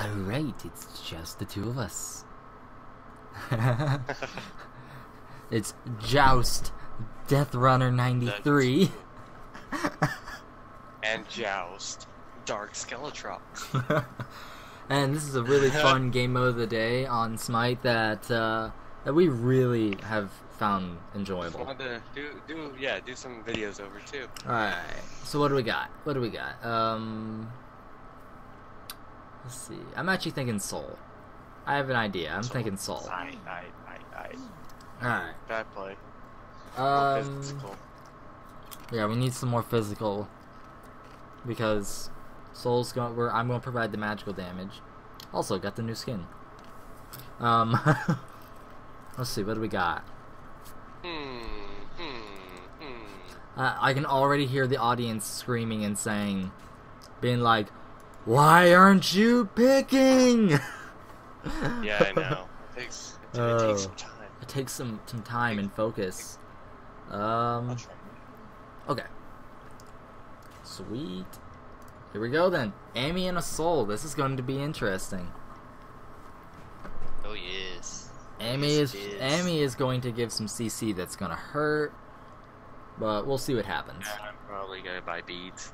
Alright, it's just the two of us. it's Joust Death Runner 93. and Joust Dark Skeletrox. and this is a really fun game mode of the day on Smite that uh, that we really have found enjoyable. Wanted to do, do, yeah, do some videos over too. Alright, so what do we got? What do we got? Um, let's see. I'm actually thinking Sol. I have an idea. I'm Sol. thinking Sol. I, I, I, I. Alright. Bad play. Um, Physical. yeah, we need some more physical because Sol's going. We're, I'm going to provide the magical damage. Also, got the new skin. Um, let's see. What do we got? Hmm, hmm, hmm. Uh, I can already hear the audience screaming and saying, being like, "Why aren't you picking?" Yeah, I know. It takes, it, it Oh. takes some time. It takes some some time and focus. Um. Okay. Sweet. Here we go then. Amy and a Sol. This is going to be interesting. Oh yes. Amy Yes, is is. Amy is going to give some CC that's gonna hurt, but we'll see what happens. Yeah, I'm probably gonna buy beads.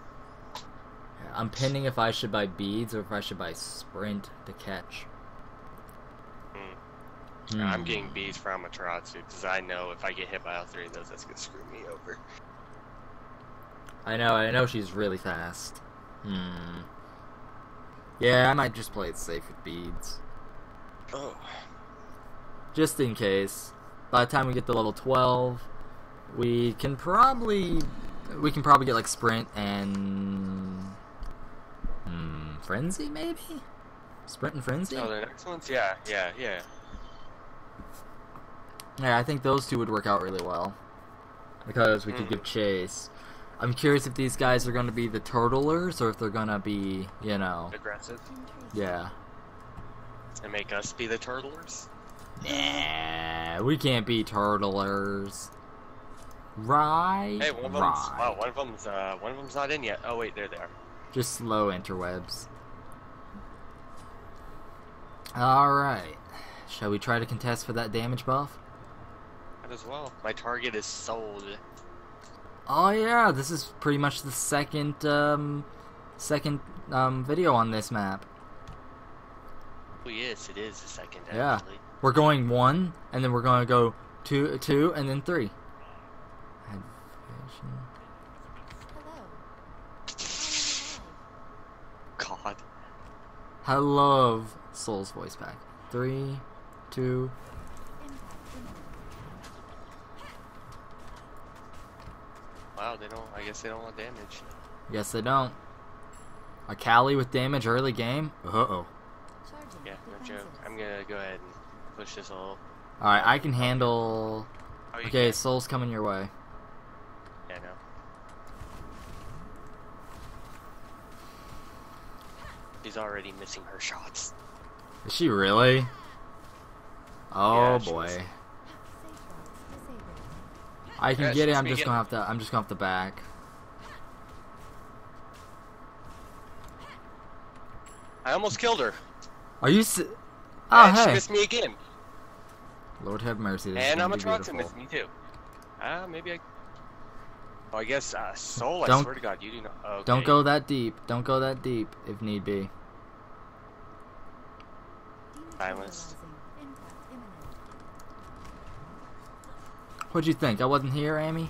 I'm pending if I should buy beads or if I should buy sprint to catch. Hmm. I'm Hmm. getting beads for Amaterasu because I know if I get hit by all three of those, that's gonna screw me over. I know, I know she's really fast. Hmm. Yeah, I might just play it safe with beads. Oh. Just in case. By the time we get to level 12, we can probably we can probably get like sprint and frenzy maybe? Sprint and frenzy? Oh, the next ones? Yeah, yeah, yeah. Yeah, I think those two would work out really well. Because we could Mm. give chase. I'm curious if these guys are going to be the turtlers or if they're going to be, you know, Aggressive. yeah. And make us be the turtlers? Nah, we can't be turtlers. Right? Hey, one of them's wow, one of them's uh, one of them's not in yet. Oh wait, there they are. There. Just slow interwebs. Alright. Shall we try to contest for that damage buff? Might as well. My target is sold. Oh yeah, this is pretty much the second um second um video on this map. Oh yes, it is the second Yeah. We're going one, and then we're gonna go two two and then three. Hello. God. Love Sol's voice back. Three, two, Wow, they don't. I guess they don't want damage. yes they don't. A Kali with damage early game? Uh oh. Yeah, no joke. I'm gonna go ahead and push this all. Alright, I can handle. Oh, Okay, can. Sol's coming your way. Yeah, no. She's already missing her shots. Is she really? Oh Yeah, boy. was- Safe box disabled. I can Yeah, get it, I'm just gonna have to I'm just gonna have to back. I almost killed her. Are you s- Oh and she hey. missed me again. Lord have mercy, this is and gonna be Amaterasu beautiful. missed me too. Ah, maybe I. Oh, I guess uh, Sol. I Don't- swear to God, you do not. Okay. Don't go that deep. Don't go that deep if need be. Silenced. Dematerializing. Impact imminent. What'd you think? I wasn't here, Amy?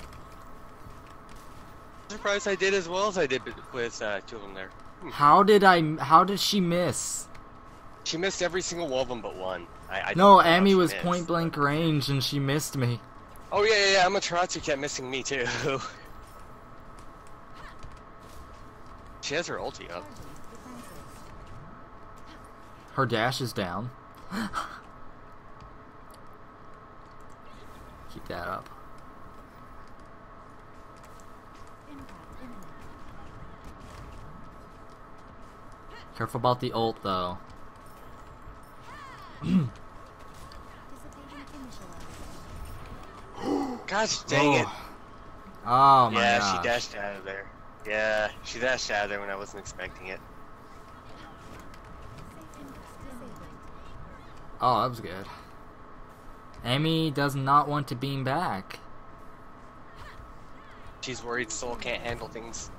I'm surprised I did as well as I did with uh, two of them there. How did I how did she miss? She missed every single one of them but one. I, I No, don't know how Amy was missed. point blank range and she missed me. Oh yeah, yeah, yeah. Amaterasu kept missing me too. she has her ulti up. Her dash is down. Keep that up. Careful about the ult though. Gosh dang it. Oh, oh my yeah, gosh. she dashed out of there. Yeah, she dashed out of there when I wasn't expecting it. Safe impact Oh, that was good. Amy does not want to beam back. She's worried Sol can't handle things.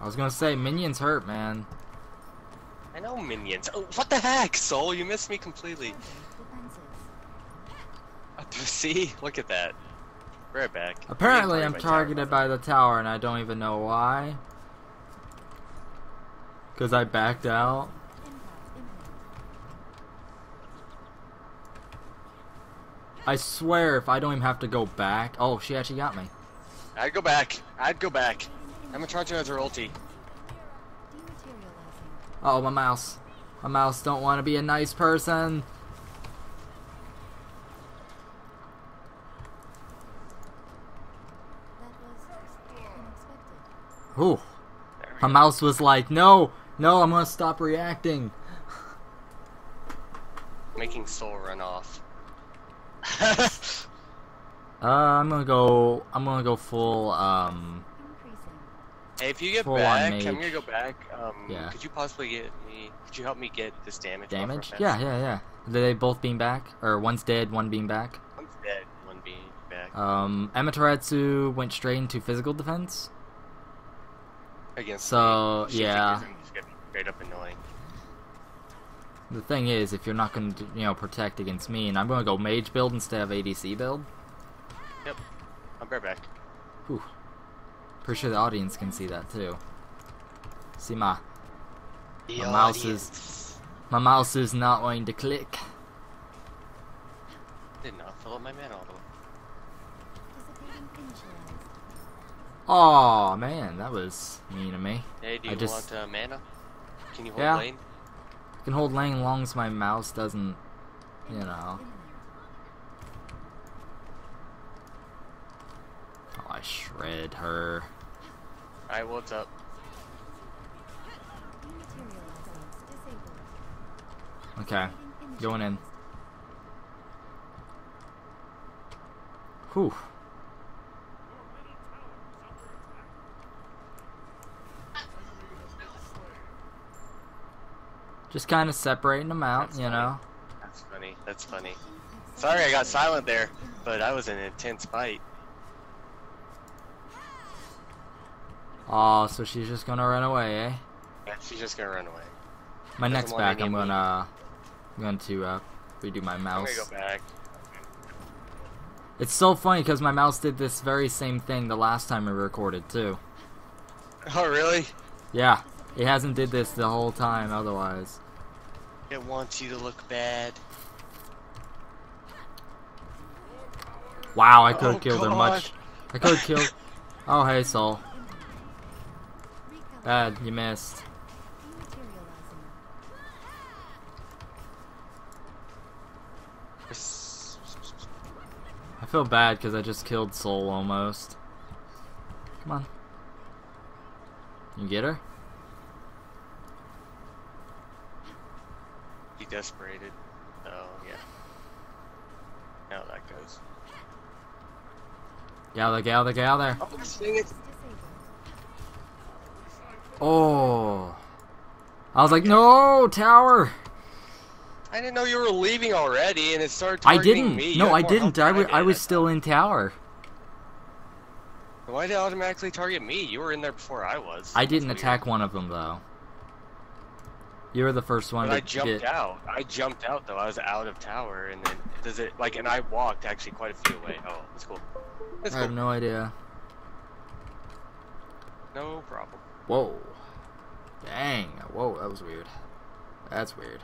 I was gonna say minions hurt, man. I know minions. Oh, what the heck, Sol? You missed me completely. See? Look at that. Right back. Apparently, I'm targeted by tower. targeted by the tower, and I don't even know why. Cause I backed out. I swear, if I don't even have to go back. Oh, she actually got me. I'd go back. I'd go back. Dissipating Amatronic has her ulti. Dematerializing. Oh, my mouse. My mouse don't want to be a nice person. That. Ooh, my mouse was like, no, no, I'm gonna stop reacting. Making Sol run off. Uh, I'm gonna go. I'm gonna go full. Um, hey, if you get back. I'm gonna go back. Um, Yeah. Could you possibly get me? Could you help me get this damage? damage. Yeah, yeah, yeah. Did they both being back, or one's dead, one being back? One's dead. One being back Um, Amaterasu went straight into physical defense. Against. so, me. Yeah. figures I'm just gonna be straight up annoying. The thing is, if you're not gonna, you know, protect against me, and I'm gonna go mage build instead of ADC build. Yep. I'm right back. Whew. Pretty sure the audience can see that too. See my The My mouse is- my mouse is not going to click. Did not fill up my mana all the way. Oh man, that was mean of me. Hey, do I you just- want uh, mana? Can you hold Yeah. lane? I can hold lane long as my mouse doesn't, you know. Oh, I shred her. Alright, what's up? Okay, going in. Whew. Just kind of separating them out, That's you funny. know. That's funny. That's funny. Sorry I got silent there, but that was an intense fight. Oh, so she's just gonna run away, eh? Yeah, she's just gonna run away. My next back, I'm gonna, I'm going to uh, redo my I'm mouse. gonna go back. It's so funny because my mouse did this very same thing the last time we recorded too. Oh, really? Yeah, it hasn't did this the whole time otherwise. It wants you to look bad. Wow, I could have Oh, killed her much. I could have killed. Oh, hey, Sol. Bad, you missed. I feel bad because I just killed Sol almost. Come on. You get her? Desperated. Oh, yeah. Now that goes. Gather, gather, gather. Oh, dang it. Oh. I was like, no, tower. I didn't know you were leaving already, and it started I didn't. me. No, I didn't. health I I did. was still in tower. Why did it automatically target me? You were in there before I was. I didn't attack one of them though. You were the first one But I jumped get. out. I jumped out though. I was out of tower, and then does it like? And I walked actually quite a few away. Oh, that's cool. That's I have cool. no idea. No problem. Whoa. Dang. Whoa, that was weird. That's weird.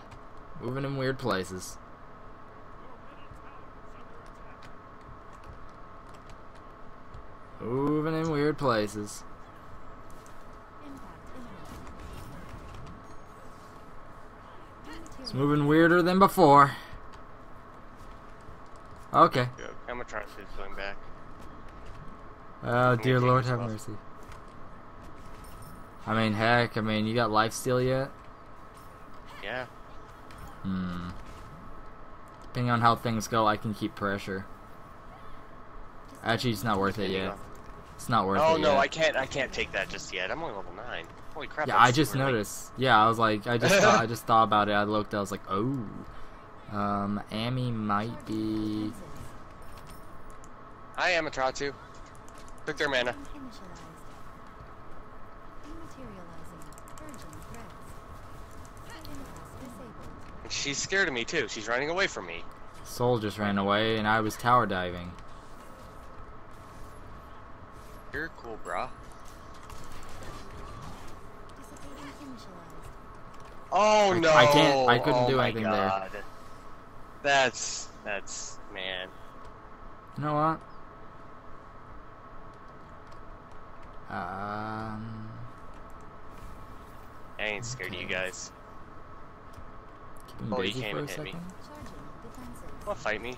Moving in weird places. Moving in weird places. It's moving weirder than before. Okay. Good. I'm gonna try to see it going back. Oh, dear Lord, have mercy. I mean, heck, I mean, you got life steal yet? Yeah. Hmm. Depending on how things go, I can keep pressure. Actually, it's not worth it depending yet. On- It's not worth Oh it. Oh no, yet. I can't. I can't take that just yet. I'm only level nine. Holy crap! Yeah, I'm just super late. noticed. Yeah, I was like, I just thought, I just thought about it. I looked. I was like, oh, um, Amy might be. I am a Tratu. Took their mana. Being. Dematerializing. Urgent threats. Hidden pass disabled. She's scared of me too. She's running away from me. Sol just ran away, and I was tower diving. You're cool, brah. Oh I- no! I can't- I couldn't Oh do my anything there. God. That's that's man. You know what? Um, I ain't scared of you guys. keep Oh, he busy came for and hit me. second. Charging defenses. Wanna fight me?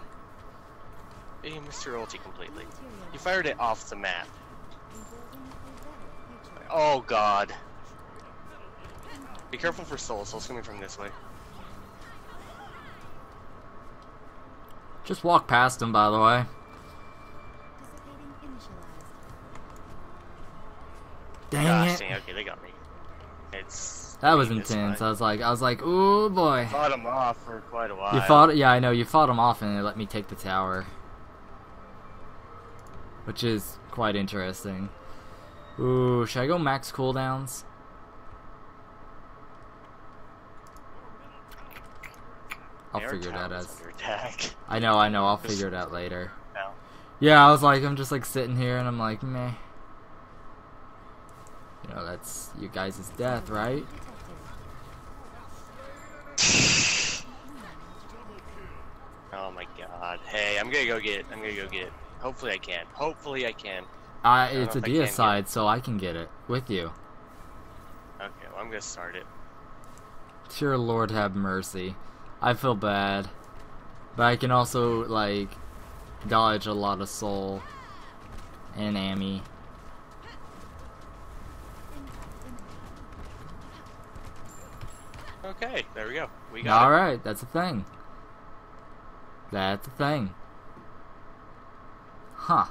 Hey, Mr. Ulti completely. You fired it off the map. Oh god. Be careful for Sol. Sol's coming from this way. Just walk past him, by the way. Dang Gosh, it. dang, okay, they got me. It's That was intense. I was like, I was like, ooh boy. You fought him off for quite a while. You fought, yeah, I know. You fought him off, and they let me take the tower, which is quite interesting. Ooh, should I go max cooldowns? I'll Their figure that out as. attack. I know, I know. I'll Just- figure it out later. No. Yeah, I was like, I'm just like sitting here, and I'm like, meh. You know, that's you guys' death, right? Oh my god. Hey, I'm gonna go get. I'm gonna go get. It. Hopefully I can. Hopefully I can. I, it's a if I can get deicide, so I can get it with you. Okay, well I'm gonna start it. Dear Lord, have mercy. I feel bad, but I can also like dodge a lot of Sol and Amy. Okay, there we go. We got All it. right, that's a thing. That's a thing. Huh?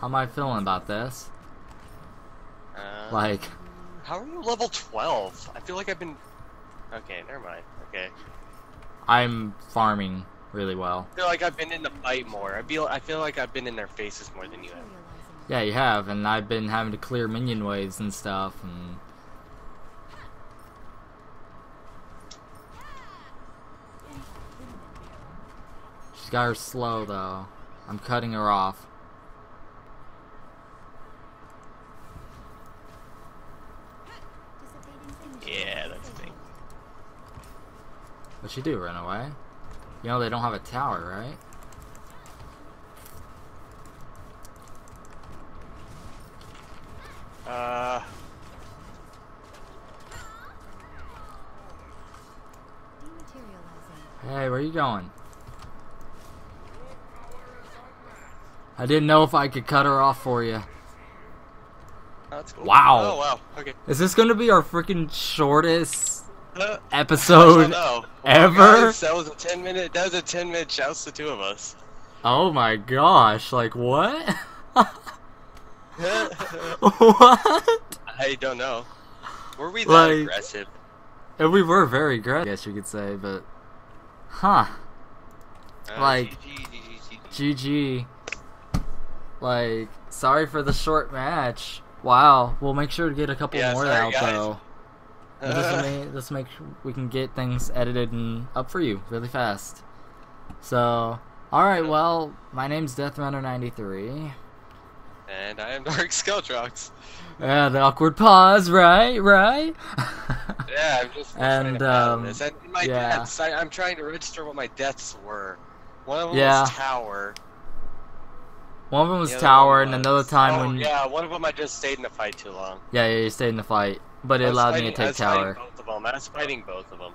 How am I feeling about this? Uh, Like, how are you level 12? I feel like I've been. Okay, never mind. Okay. I'm farming really well. I feel like I've been in the fight more. I feel. I feel like I've been in their faces more than you have. Yeah, you have, and I've been having to clear minion waves and stuff, and she's got her slow though. I'm cutting her off. Dissipating initialized. Yeah, that's the thing. What'd she do? Run away? You know they don't have a tower, right? Uh, Hey, where you going? I didn't know if I could cut her off for you. that's cool. Wow. Oh wow. Okay. Is this gonna be our freaking shortest Uh, episode no. ever? Guys, that was a 10 minute. That was a 10 minute Joust the two of us. Oh my gosh! Like what? What? I don't know. Were we that Like- aggressive? And we were very aggressive, I guess you could say, but huh? Uh, like-. GG. Like, sorry for the short match. Wow, we'll make sure to get a couple Yeah, more sorry, out guys. though. To make, to make sure we can get things edited and up for you really fast. So, all right. Well, my name's DeathRunner93. And I am Dark Skulltrox. Yeah, the awkward pause, right? Right? Yeah, I'm just And, um, this. And my yeah. deaths, I, I'm trying to register what my deaths were. One of them Yeah. was Tower. One of them was the tower, one and another time oh, when yeah, one of them I just stayed in the fight too long. yeah, yeah, you stayed in the fight, but it allowed me fighting- to I take tower. Both of them. I was fighting both of them.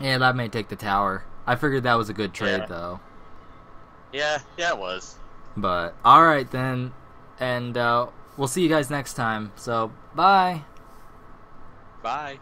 Yeah, it allowed me to take the tower. I figured that was a good trade Yeah. though. Yeah, yeah, it was. But all right then, and uh, we'll see you guys next time. So bye. Bye.